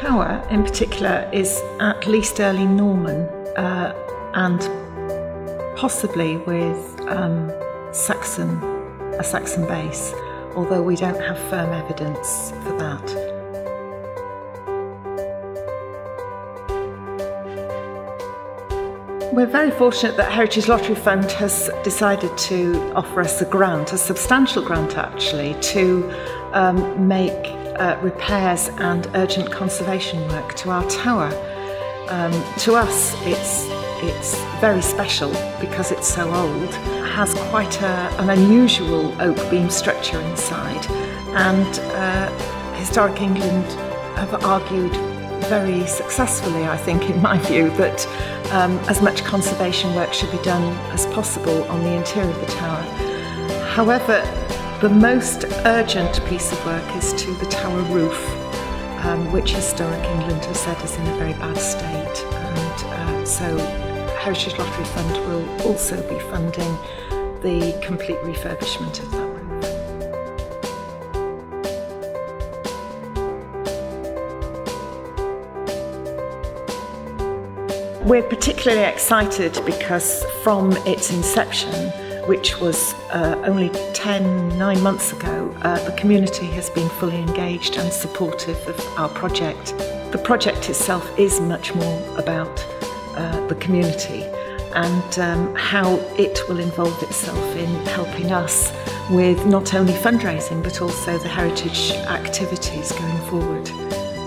tower in particular is at least early Norman uh, and possibly with um, Saxon, a Saxon base, although we don't have firm evidence for that. We're very fortunate that Heritage Lottery Fund has decided to offer us a grant, a substantial grant actually, to um, make uh, repairs and urgent conservation work to our tower. Um, to us, it's it's very special because it's so old. It has quite a, an unusual oak beam structure inside, and uh, Historic England have argued very successfully, I think, in my view, that um, as much conservation work should be done as possible on the interior of the tower. However, the most urgent piece of work is to the tower roof, um, which Historic England has said is in a very bad state. And uh, so Heritage Lottery Fund will also be funding the complete refurbishment of that. We're particularly excited because from its inception, which was uh, only 10, nine months ago, uh, the community has been fully engaged and supportive of our project. The project itself is much more about uh, the community and um, how it will involve itself in helping us with not only fundraising but also the heritage activities going forward.